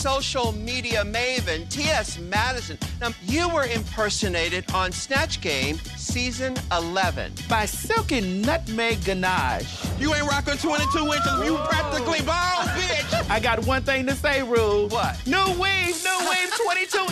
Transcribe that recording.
social media maven, T.S. Madison. Now, you were impersonated on Snatch Game Season 11. By Silky Nutmeg Ganache. You ain't rocking 22 inches. You practically bald, bitch. I got one thing to say, Rule. What? New weave, new weave, 22!